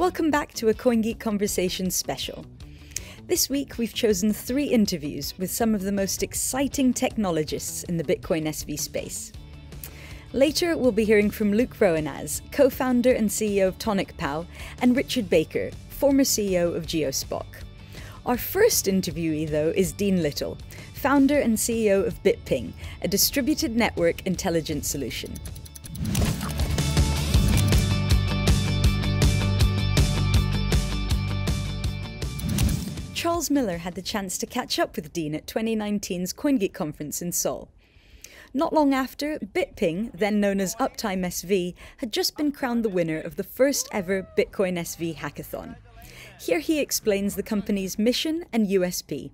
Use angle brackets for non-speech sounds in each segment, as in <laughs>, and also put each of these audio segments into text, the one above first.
Welcome back to a CoinGeek Conversation special. This week, we've chosen three interviews with some of the most exciting technologists in the Bitcoin SV space. Later, we'll be hearing from Luke Rohenaz, co founder and CEO of TonicPow, and Richard Baker, former CEO of Geospock. Our first interviewee, though, is Dean Little, founder and CEO of BitPing, a distributed network intelligence solution. Charles Miller had the chance to catch up with Dean at 2019's CoinGeek conference in Seoul. Not long after, BitPing, then known as Uptime SV, had just been crowned the winner of the first ever Bitcoin SV hackathon. Here he explains the company's mission and USP.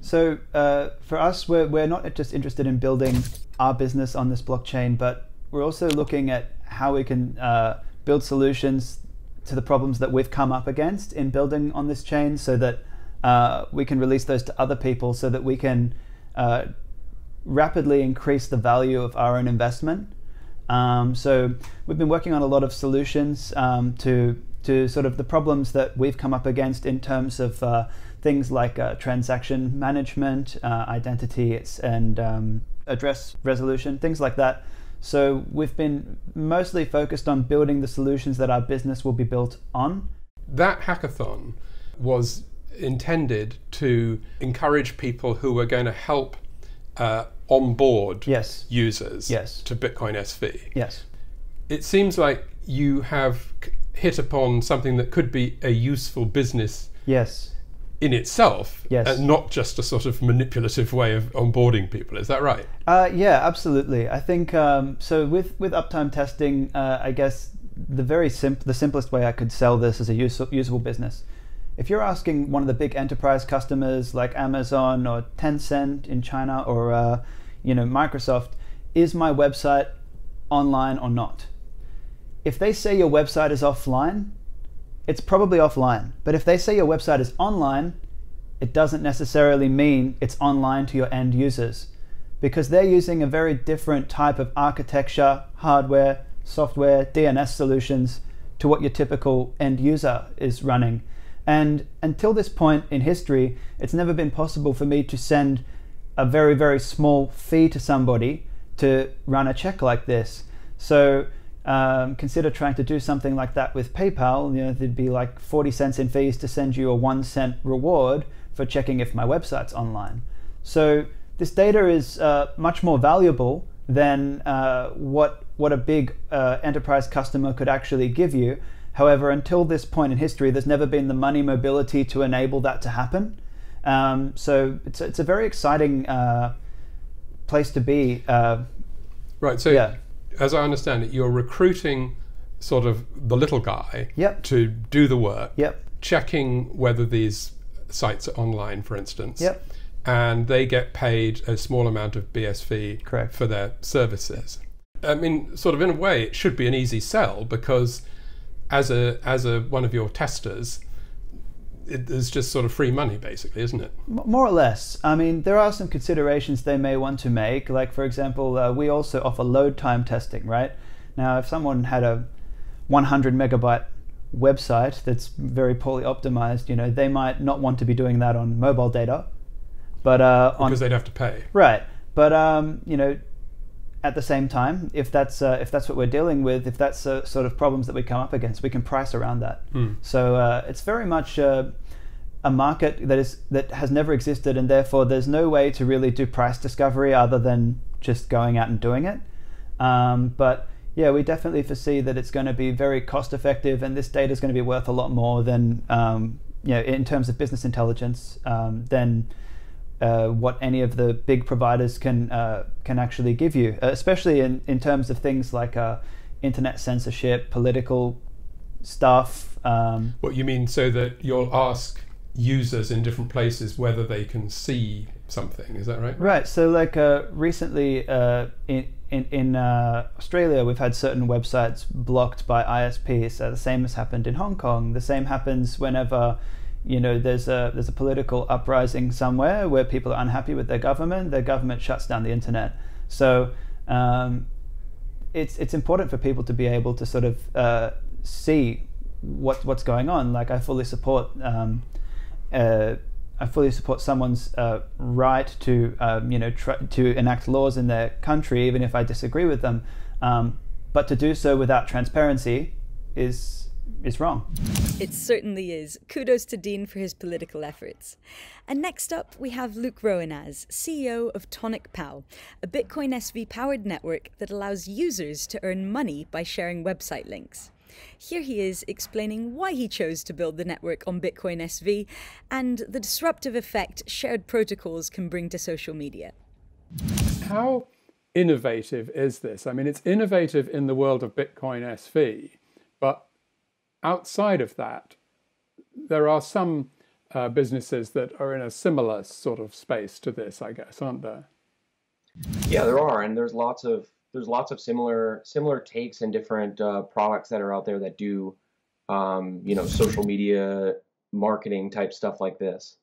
So, uh, for us, we're, we're not just interested in building our business on this blockchain, but we're also looking at how we can uh, build solutions to the problems that we've come up against in building on this chain so that uh, we can release those to other people so that we can uh, rapidly increase the value of our own investment. Um, so we've been working on a lot of solutions um, to to sort of the problems that we've come up against in terms of uh, things like uh, transaction management, uh, identity, and um, address resolution, things like that. So we've been mostly focused on building the solutions that our business will be built on. That hackathon was intended to encourage people who were going to help uh, onboard yes. users yes. to Bitcoin SV. Yes. It seems like you have hit upon something that could be a useful business. Yes. In itself, yes. and not just a sort of manipulative way of onboarding people. Is that right? Uh, yeah, absolutely. I think um, so. With with uptime testing, uh, I guess the very simp- the simplest way I could sell this as a use- usable business if you're asking one of the big enterprise customers like Amazon or Tencent in China or uh, you know Microsoft, is my website online or not? If they say your website is offline, it's probably offline. But if they say your website is online, it doesn't necessarily mean it's online to your end users because they're using a very different type of architecture, hardware, software, DNS solutions to what your typical end user is running. And until this point in history, it's never been possible for me to send a very, very small fee to somebody to run a check like this. So um, consider trying to do something like that with PayPal. You know, there'd be like 40 cents in fees to send you a one cent reward for checking if my website's online. So this data is uh, much more valuable than uh, what what a big uh, enterprise customer could actually give you. However, until this point in history, there's never been the money mobility to enable that to happen. Um, so it's, it's a very exciting uh, place to be. Uh, right. So, yeah. As I understand it, you're recruiting sort of the little guy yep. to do the work, yep. checking whether these sites are online, for instance. Yep. And they get paid a small amount of BSV Correct. for their services. I mean, sort of in a way, it should be an easy sell because as a as a one of your testers, it is just sort of free money, basically, isn't it? More or less. I mean, there are some considerations they may want to make. Like, for example, uh, we also offer load time testing, right? Now, if someone had a 100 megabyte website that's very poorly optimized, you know, they might not want to be doing that on mobile data. But uh, because they'd have to pay, right? But um, you know, at the same time, if that's uh, if that's what we're dealing with, if that's uh, sort of problems that we come up against, we can price around that. Mm. So uh, it's very much uh, a market that is that has never existed, and therefore there's no way to really do price discovery other than just going out and doing it. Um, but yeah, we definitely foresee that it's going to be very cost effective, and this data is going to be worth a lot more than um, you know in terms of business intelligence um, than uh, what any of the big providers can uh, can actually give you, uh, especially in, in terms of things like uh, internet censorship, political stuff. Um, what you mean? So that you'll ask users in different places whether they can see something. Is that right? Right. So, like uh, recently uh, in in, in Australia, we've had certain websites blocked by ISPs. the same has happened in Hong Kong. The same happens whenever you know there's a there's a political uprising somewhere where people are unhappy with their government their government shuts down the internet so um, it's it's important for people to be able to sort of uh, see what what's going on. Like I fully support. Um, uh, I fully support someone's uh, right to, um, you know, to enact laws in their country, even if I disagree with them. Um, but to do so without transparency is is wrong. It certainly is. Kudos to Dean for his political efforts. And next up, we have Luke Rohenaz, CEO of TonicPow, a Bitcoin SV powered network that allows users to earn money by sharing website links. Here he is explaining why he chose to build the network on Bitcoin SV and the disruptive effect shared protocols can bring to social media. How innovative is this? I mean, it's innovative in the world of Bitcoin SV, but outside of that, there are some uh, businesses that are in a similar sort of space to this, I guess, aren't there? Yeah, there are, and there's lots of there's lots of similar similar takes and different uh, products that are out there that do um, you know social media marketing type stuff like this.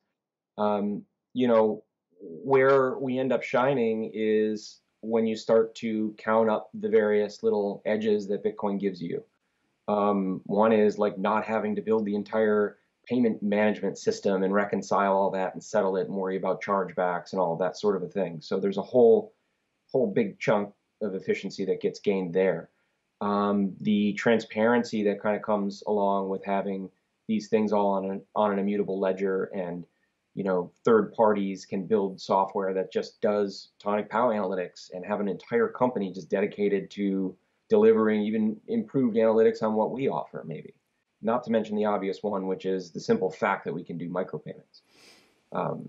Um, you know where we end up shining is when you start to count up the various little edges that Bitcoin gives you. Um, one is like not having to build the entire payment management system and reconcile all that and settle it and worry about chargebacks and all that sort of a thing. So there's a whole whole big chunk of efficiency that gets gained there. Um, the transparency that kind of comes along with having these things all on an on an immutable ledger and you know third parties can build software that just does TonicPow analytics and have an entire company just dedicated to delivering even improved analytics on what we offer maybe not to mention the obvious one which is the simple fact that we can do micropayments um,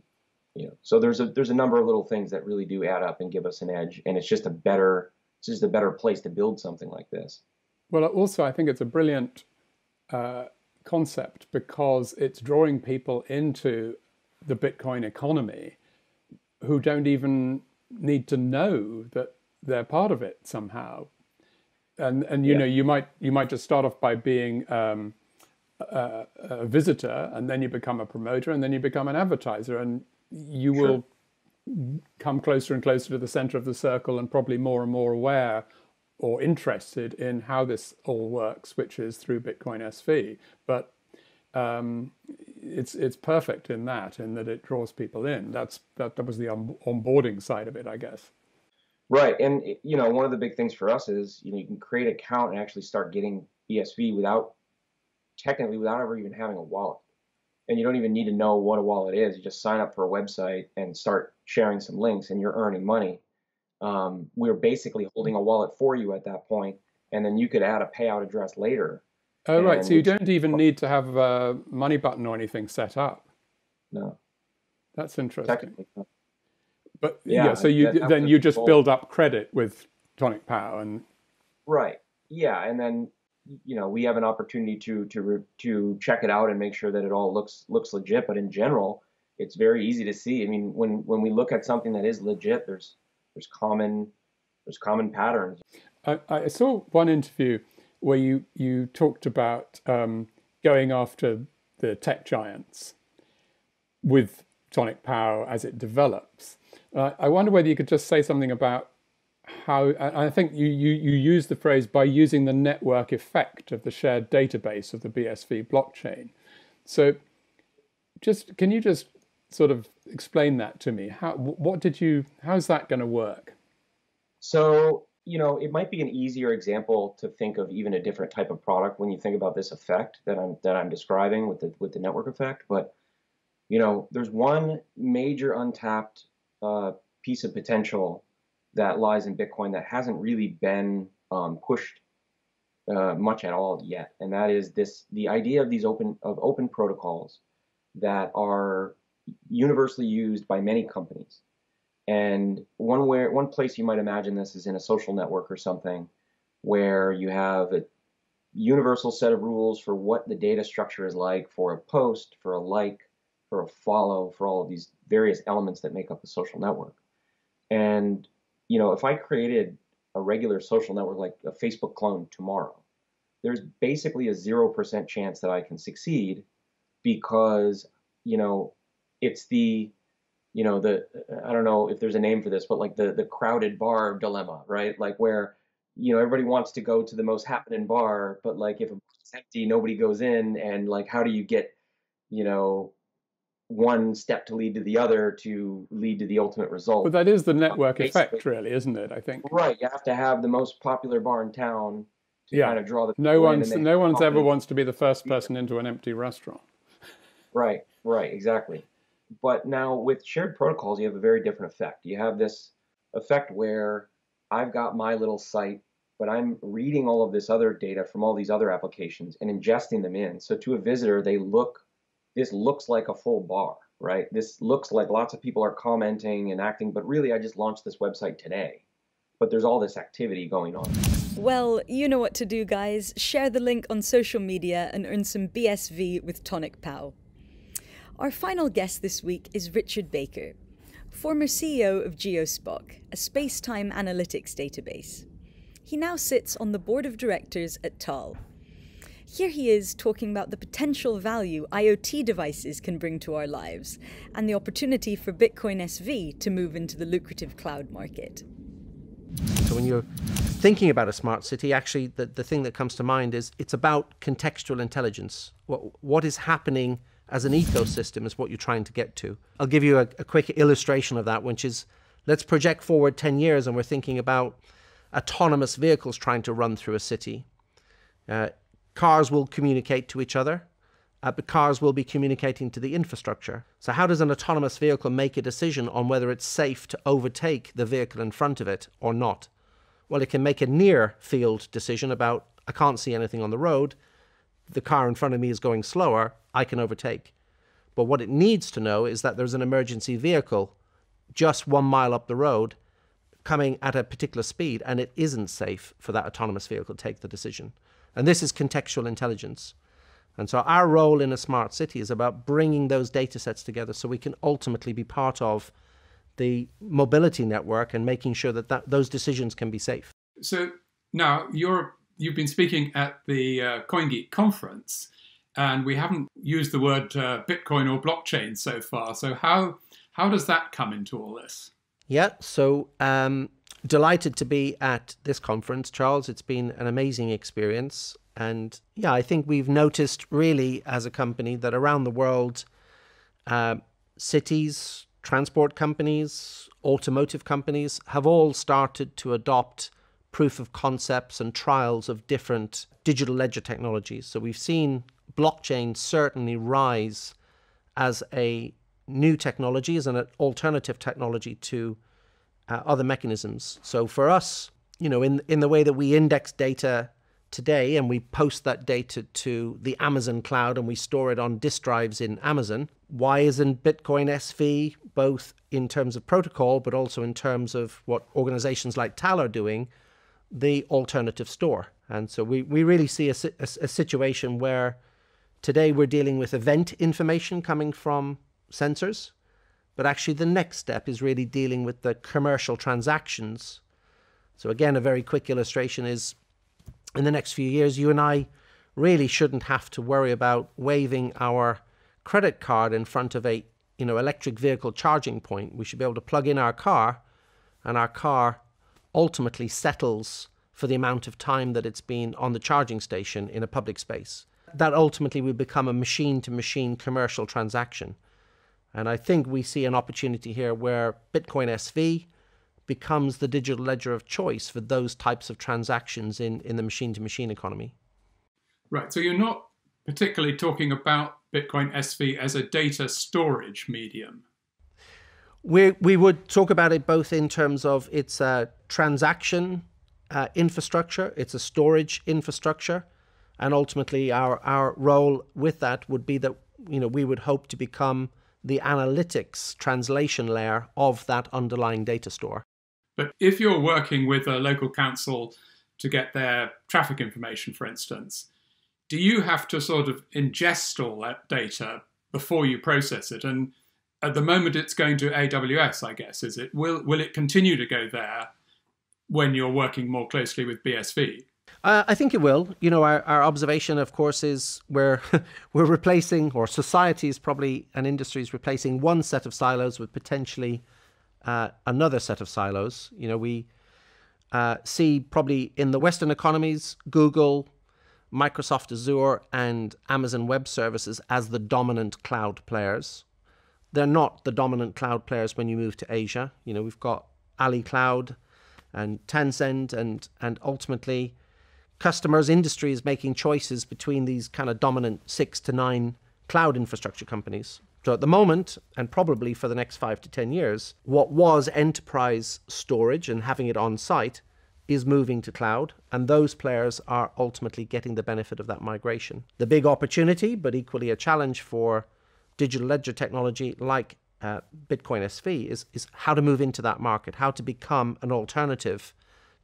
you know so there's a there's a number of little things that really do add up and give us an edge and it's just a better it's just a better place to build something like this well also i think it's a brilliant uh, concept because it's drawing people into the bitcoin economy who don't even need to know that they're part of it somehow and and you yeah. know you might you might just start off by being um, a, a, visitor and then you become a promoter and then you become an advertiser and you sure. will come closer and closer to the center of the circle and probably more and more aware or interested in how this all works, which is through Bitcoin SV. But um, it's it's perfect in that, in that it draws people in. That's that, that was the on, onboarding side of it, I guess. Right, and you know, one of the big things for us is you know you can create an account and actually start getting BSV without technically without ever even having a wallet and you don't even need to know what a wallet is. You just sign up for a website and start sharing some links, and you're earning money. Um, we're basically holding a wallet for you at that point, and then you could add a payout address later. Oh, right. So you don't even need to have a money button or anything set up. No. That's interesting. But yeah, yeah so you that, then you just build up credit with TonicPow and. Right. Yeah, and then you know we have an opportunity to to to check it out and make sure that it all looks looks legit. But in general, it's very easy to see. I mean, when when we look at something that is legit, there's there's common there's common patterns. I, I saw one interview where you you talked about um, going after the tech giants with TonicPow as it develops. Uh, I wonder whether you could just say something about how I think you, you, you use the phrase by using the network effect of the shared database of the BSV blockchain. So just can you just sort of explain that to me? How what did you how's that going to work? So, you know, it might be an easier example to think of even a different type of product when you think about this effect that I'm that I'm describing with the with the network effect, but you know, there's one major untapped uh, piece of potential that lies in Bitcoin that hasn't really been um, pushed uh, much at all yet, and that is this: the idea of these open of open protocols that are universally used by many companies. And one where one place you might imagine this is in a social network or something, where you have a universal set of rules for what the data structure is like for a post, for a like, for a follow, for all of these various elements that make up a social network. And you know, if I created a regular social network like a Facebook clone tomorrow, there's basically a 0% chance that I can succeed because, you know, it's the, you know, the, I don't know if there's a name for this, but like the, the crowded bar dilemma, right? Like where you know, everybody wants to go to the most happening bar, but like if it's empty, nobody goes in. And like, how do you get, you know, one step to lead to the other to lead to the ultimate result? But that is the network effect, really, isn't it? I think. Right. You have to have the most popular bar in town to yeah. kind of draw the. No one's no one's ever wants to be the first person into an empty restaurant. Right. Right. Exactly. But now with shared protocols, you have a very different effect. You have this effect where I've got my little site, but I'm reading all of this other data from all these other applications and ingesting them in. So to a visitor, they look, this looks like a full bar, right? This looks like lots of people are commenting and acting, but really I just launched this website today. But there's all this activity going on. Well, you know what to do, guys. Share the link on social media and earn some BSV with TonicPow. Our final guest this week is Richard Baker, former CEO of Geospock, a space time analytics database. He now sits on the board of directors at Taal. Here he is talking about the potential value IoT devices can bring to our lives and the opportunity for Bitcoin SV to move into the lucrative cloud market. So, when you're thinking about a smart city, actually, the, the thing that comes to mind is it's about contextual intelligence. What, what is happening as an ecosystem is what you're trying to get to. I'll give you a, a quick illustration of that, which is let's project forward 10 years and we're thinking about autonomous vehicles trying to run through a city. Uh, cars will communicate to each other, uh, but cars will be communicating to the infrastructure. So, how does an autonomous vehicle make a decision on whether it's safe to overtake the vehicle in front of it or not? Well, it can make a near field decision about, I can't see anything on the road, the car in front of me is going slower, I can overtake. But what it needs to know is that there's an emergency vehicle just one mile up the road coming at a particular speed, and it isn't safe for that autonomous vehicle to take the decision. And this is contextual intelligence. And so our role in a smart city is about bringing those data sets together so we can ultimately be part of the mobility network and making sure that, that those decisions can be safe. So now you're you've been speaking at the uh, CoinGeek conference, and we haven't used the word uh, Bitcoin or blockchain so far. So how how does that come into all this? Yeah, so um, delighted to be at this conference, Charles. It's been an amazing experience, and yeah, I think we've noticed really as a company that around the world, uh, cities, transport companies, automotive companies have all started to adopt proof of concepts and trials of different digital ledger technologies. So we've seen blockchain certainly rise as a new technology, as an alternative technology to uh, other mechanisms. So for us, you know, in in the way that we index data today and we post that data to the Amazon cloud and we store it on disk drives in Amazon, why isn't Bitcoin SV both in terms of protocol but also in terms of what organizations like Taal are doing the alternative store. And so we, we really see a, a, a situation where today we're dealing with event information coming from sensors, but actually the next step is really dealing with the commercial transactions. So again, a very quick illustration is in the next few years, you and I really shouldn't have to worry about waving our credit card in front of a you know electric vehicle charging point. We should be able to plug in our car and our car ultimately settles for the amount of time that it's been on the charging station in a public space. That ultimately will become a machine to machine commercial transaction. And I think we see an opportunity here where Bitcoin SV becomes the digital ledger of choice for those types of transactions in, in the machine to machine economy. Right. So you're not particularly talking about Bitcoin SV as a data storage medium. We, we would talk about it both in terms of its uh, transaction uh, infrastructure, it's a storage infrastructure, and ultimately our, our role with that would be that you know we would hope to become the analytics translation layer of that underlying data store. But if you're working with a local council to get their traffic information, for instance, do you have to sort of ingest all that data before you process it? And at the moment it's going to AWS, I guess, is it? Will will it continue to go there when you're working more closely with BSV? Uh, I think it will. You know, our, our observation, of course, is we're <laughs> we're replacing, or society is probably an industry is replacing one set of silos with potentially uh, another set of silos. You know, we uh, see probably in the Western economies, Google, Microsoft Azure, and Amazon Web Services as the dominant cloud players. They're not the dominant cloud players when you move to Asia. You know, we've got Ali Cloud and Tencent, and and ultimately, customers, industries making choices between these kind of dominant six to nine cloud infrastructure companies. So at the moment, and probably for the next five to 10 years, what was enterprise storage and having it on site is moving to cloud, and those players are ultimately getting the benefit of that migration. The big opportunity, but equally a challenge for digital ledger technology like uh, Bitcoin SV, is, is how to move into that market, how to become an alternative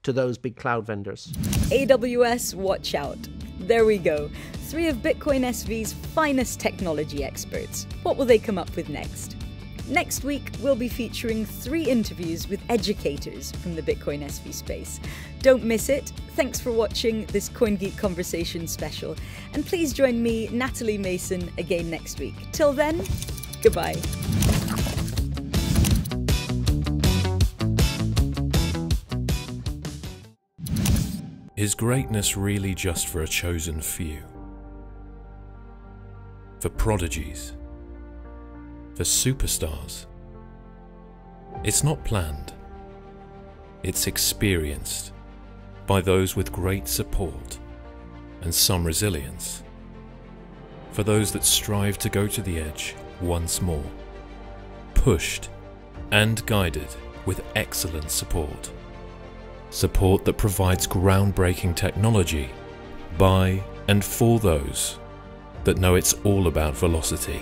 to those big cloud vendors. AWS, watch out. There we go. Three of Bitcoin SV's finest technology experts. What will they come up with next? Next week, we'll be featuring three interviews with educators from the Bitcoin SV space. Don't miss it. Thanks for watching this CoinGeek Conversation special. And please join me, Natalie Mason, again next week. Till then, goodbye. Is greatness really just for a chosen few? For prodigies? For superstars? It's not planned. It's experienced by those with great support and some resilience. For those that strive to go to the edge once more, pushed and guided with excellent support support that provides groundbreaking technology by and for those that know it's all about velocity.